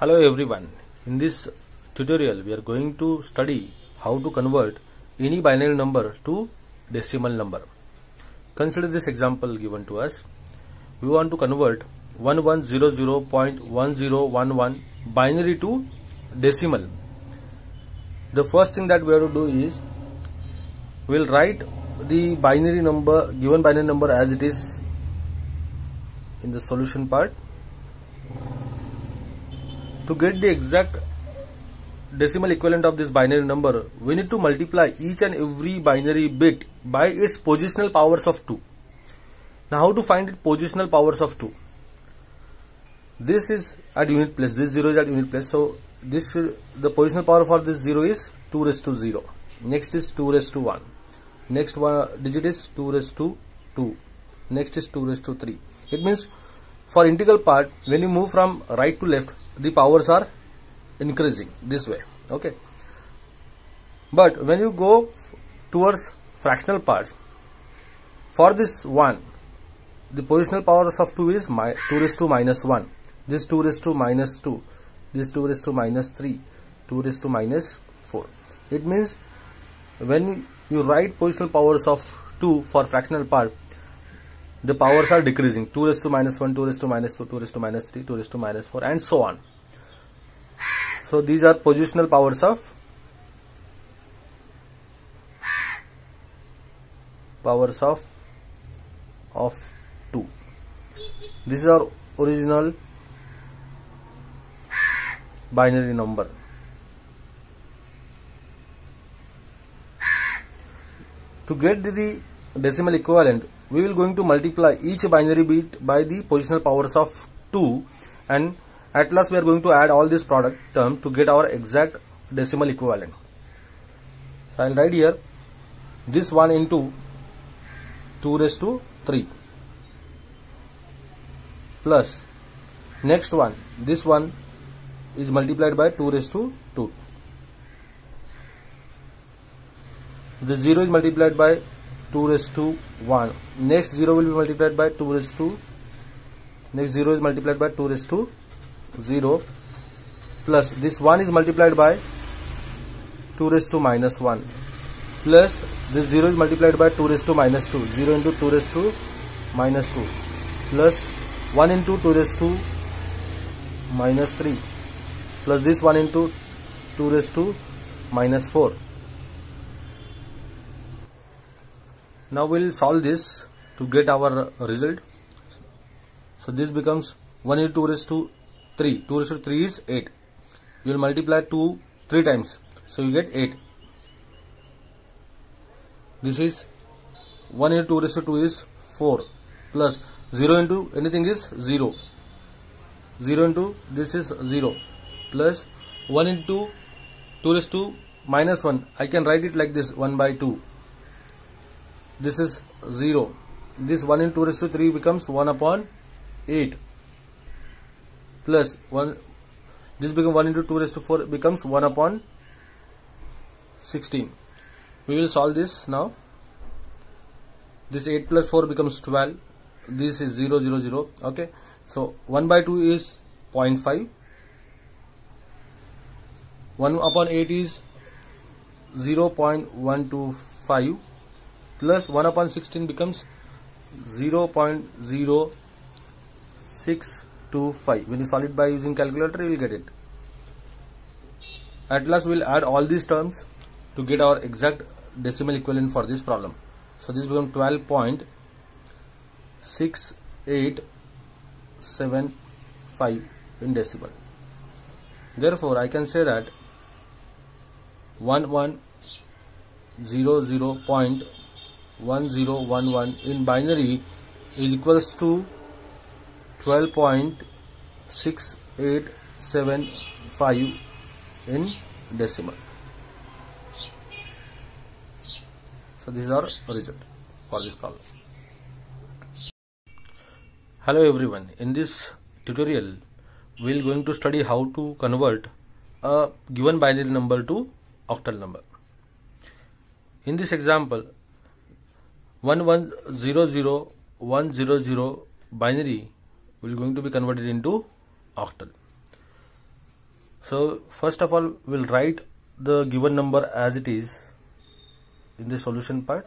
Hello everyone. In this tutorial we are going to study how to convert any binary number to decimal number. Consider this example given to us. We want to convert 1100.1011 binary to decimal. The first thing that we have to do is we will write the binary number given binary number as it is in the solution part to get the exact decimal equivalent of this binary number, we need to multiply each and every binary bit by its positional powers of 2. Now how to find it positional powers of 2? This is at unit place, this 0 is at unit place. So this the positional power for this 0 is 2 raised to 0. Next is 2 raised to 1. Next one digit is 2 raised to 2. Next is 2 raised to 3. It means for integral part when you move from right to left the powers are increasing this way okay? But when you go towards fractional parts for this one the positional powers of 2 is my 2 raised to minus 1 this 2 raised to minus 2 this 2 raised to minus 3 2 raised to minus 4 it means when you write positional powers of 2 for fractional part the powers are decreasing. 2 raised to minus 1 2 raised to minus 2 2 raised to minus 3 2 raised to minus 4 and so on. So these are positional powers of powers of of 2 these are original binary number. To get the decimal equivalent we will going to multiply each binary bit by the positional powers of 2 and at last we are going to add all this product term to get our exact decimal equivalent. So i'll write here this one into 2 raised to 3 plus next one this one is multiplied by 2 raised to 2 the 0 is multiplied by 2 raised to 1 next 0 will be multiplied by 2 raised to next 0 is multiplied by 2 raised to 0 plus this 1 is multiplied by 2 raised to minus 1 plus this 0 is multiplied by 2 raised to minus 2 0 into 2 raised to minus 2 plus 1 into 2 raised to minus 3 plus this 1 into 2 raised to minus 4 now we'll solve this to get our result. So this becomes 1 into 2 raised to 3 2 raised to 3 is 8 you will multiply 2 3 times. So you get 8 this is 1 into 2 raised to 2 is 4 plus 0 into anything is 0 0 into this is 0 plus 1 into 2 raised to minus 1 I can write it like this 1 by 2 this is 0 this 1 into 2 raised to 3 becomes 1 upon 8 plus 1 this becomes 1 into 2 raised to 4 becomes 1 upon 16 we will solve this now. This 8 plus 4 becomes 12 this is 0 0 0 okay. So 1 by 2 is 0.5 1 upon 8 is 0.125 plus 1 upon 16 becomes 0.0625 when you solve it by using calculator you will get it. At last we will add all these terms to get our exact decimal equivalent for this problem. So this becomes 12.6875 in decimal therefore I can say that 1100.1011 in binary is equals to 12.6875 in decimal. So this is our result for this problem. Hello everyone. In this tutorial we are going to study how to convert a given binary number to octal number. In this example 1100100 binary will going to be converted into octal So first of all we'll write the given number as it is in the solution part.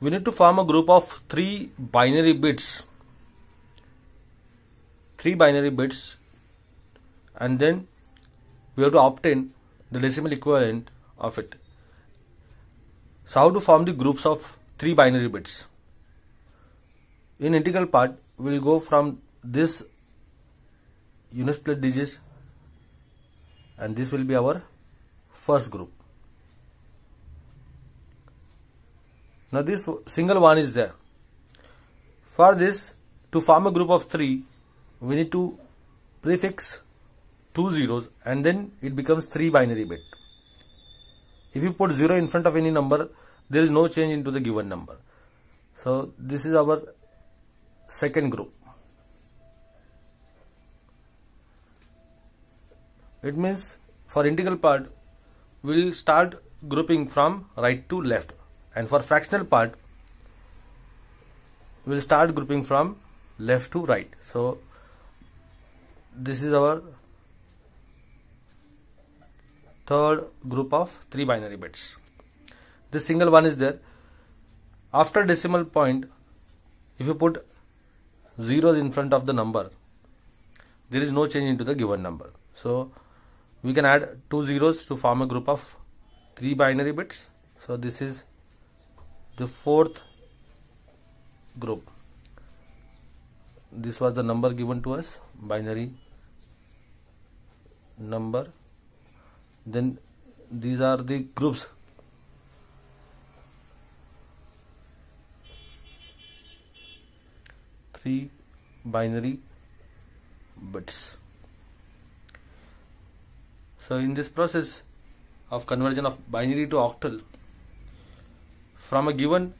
We need to form a group of three binary bits three binary bits and then we have to obtain the decimal equivalent of it. So how to form the groups of three binary bits? In integral part, we will go from this unit place digits and this will be our first group. Now this single one is there. For this, to form a group of three, we need to prefix two zeros and then it becomes three binary bit. If you put zero in front of any number, there is no change into the given number. So this is our second group. It means for integral part, we will start grouping from right to left and for fractional part, we will start grouping from left to right. So this is our third group of three binary bits. This single one is there. After decimal point, if you put zeros in front of the number, there is no change into the given number. So we can add two zeros to form a group of three binary bits. So this is the fourth group. This was the number given to us, binary number then these are the groups. Three binary bits. So in this process of conversion of binary to octal from a given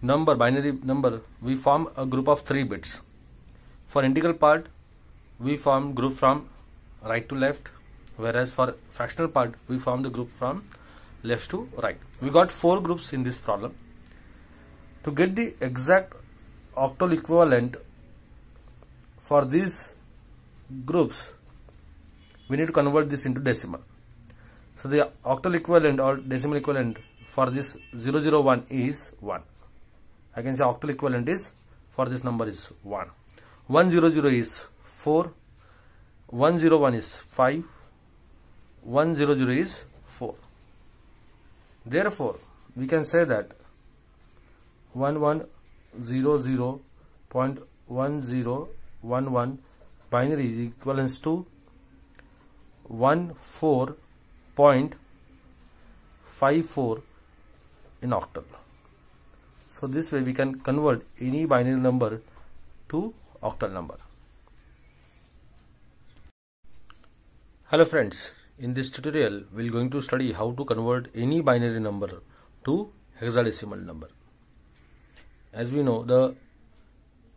number binary number we form a group of three bits. For integral part we form group from right to left whereas for fractional part we form the group from left to right. We got four groups in this problem. To get the exact octal equivalent for these groups we need to convert this into decimal. So the octal equivalent or decimal equivalent for this 001 is 1. I can say octal equivalent is for this number is 1. 100 is 4, 101 is 5, 100 is 4. Therefore, we can say that 1100.1011 binary is equivalent to 14.54 in octal. So this way we can convert any binary number to octal number. Hello friends, in this tutorial, we are going to study how to convert any binary number to hexadecimal number. As we know, the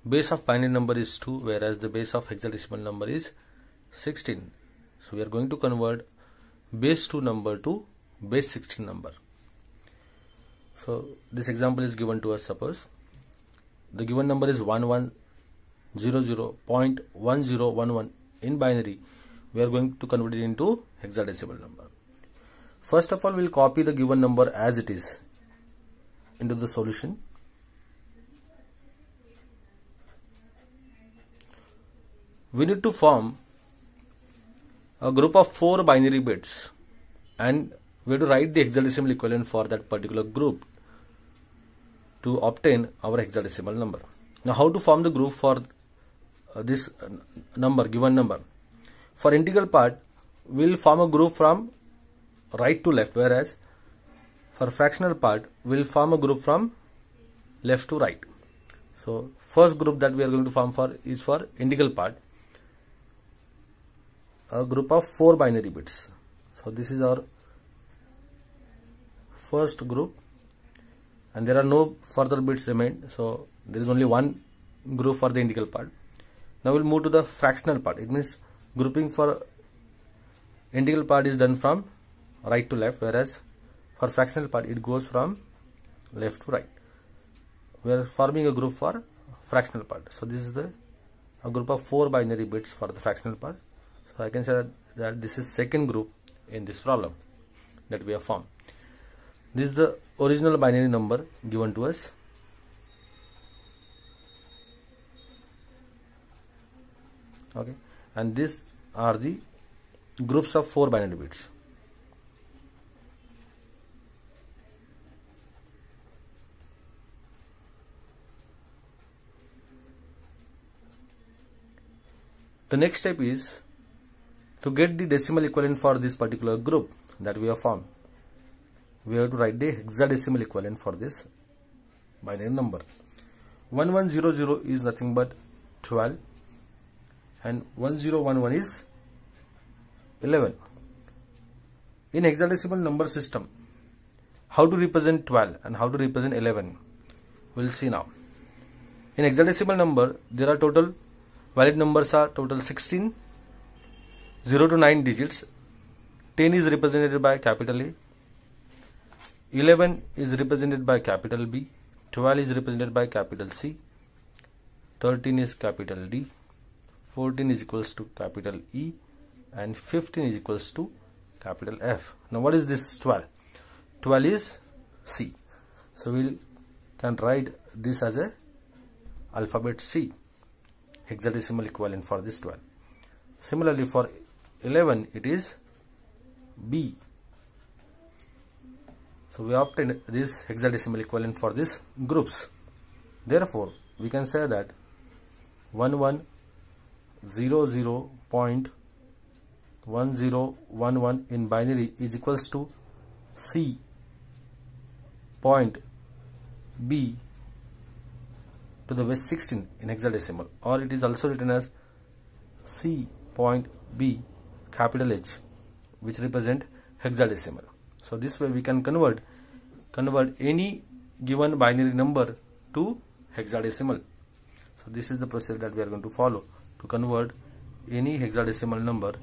base of binary number is 2 whereas the base of hexadecimal number is 16. So we are going to convert base 2 number to base 16 number. So this example is given to us suppose the given number is 1100.1011 in binary we are going to convert it into hexadecimal number. First of all, we'll copy the given number as it is into the solution. We need to form a group of four binary bits and we have to write the hexadecimal equivalent for that particular group to obtain our hexadecimal number. Now how to form the group for uh, this number given number for integral part, we'll form a group from right to left, whereas for fractional part, we'll form a group from left to right. So first group that we are going to form for is for integral part, a group of four binary bits. So this is our first group. And there are no further bits remain so there is only one group for the integral part. Now we'll move to the fractional part. It means grouping for integral part is done from right to left whereas for fractional part it goes from left to right. We are forming a group for fractional part. So this is the a group of four binary bits for the fractional part. So I can say that, that this is second group in this problem that we have formed. This is the original binary number given to us. Okay and these are the groups of four binary bits The next step is to get the decimal equivalent for this particular group that we have formed. We have to write the hexadecimal equivalent for this binary number. 1100 is nothing but 12 and 1011 is 11. In hexadecimal number system, how to represent 12 and how to represent 11, we'll see now. In hexadecimal number, there are total valid numbers are total 16 0 to 9 digits. 10 is represented by capital A. 11 is represented by capital B. 12 is represented by capital C. 13 is capital D 14 is equals to capital E and 15 is equals to capital F now what is this 12 12 is C so we can write this as a alphabet C hexadecimal equivalent for this 12. Similarly for 11 it is B. So we obtain this hexadecimal equivalent for these groups. Therefore we can say that 1100.1011 in binary is equals to C point B to the base 16 in hexadecimal or it is also written as C point B capital H which represent hexadecimal. So this way we can convert convert any given binary number to hexadecimal. So this is the process that we are going to follow to convert any hexadecimal number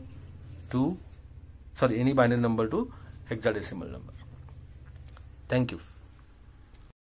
to sorry any binary number to hexadecimal number. Thank you.